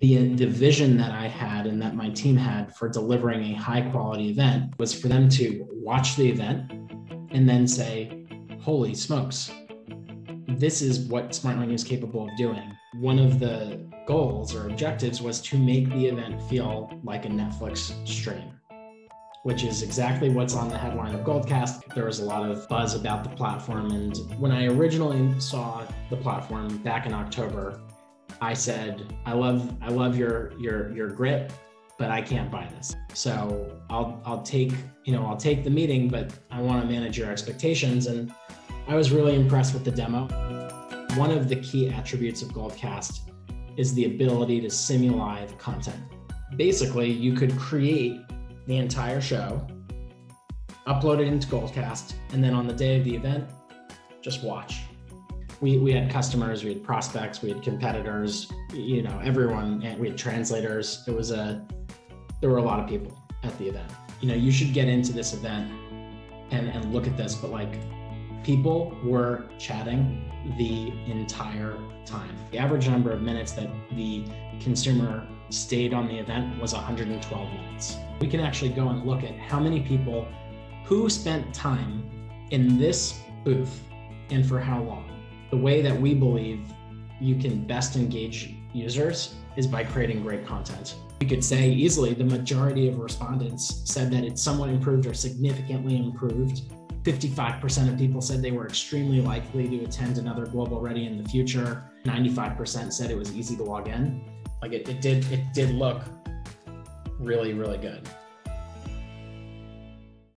the, vision that I had and that my team had for delivering a high quality event was for them to watch the event and then say, holy smokes, this is what Smart is capable of doing. One of the goals or objectives was to make the event feel like a Netflix stream, which is exactly what's on the headline of Goldcast. There was a lot of buzz about the platform. And when I originally saw the platform back in October, I said, I love, I love your your your grit, but I can't buy this. So I'll I'll take, you know, I'll take the meeting, but I want to manage your expectations. And I was really impressed with the demo. One of the key attributes of Goldcast is the ability to simulate the content. Basically, you could create the entire show, upload it into Goldcast, and then on the day of the event, just watch. We, we had customers, we had prospects, we had competitors, you know, everyone, and we had translators. It was a, there were a lot of people at the event. You know, you should get into this event and, and look at this, but like people were chatting the entire time. The average number of minutes that the consumer stayed on the event was 112 minutes. We can actually go and look at how many people who spent time in this booth and for how long. The way that we believe you can best engage users is by creating great content. You could say easily the majority of respondents said that it's somewhat improved or significantly improved. 55% of people said they were extremely likely to attend another global ready in the future. 95% said it was easy to log in. Like it, it did it did look really really good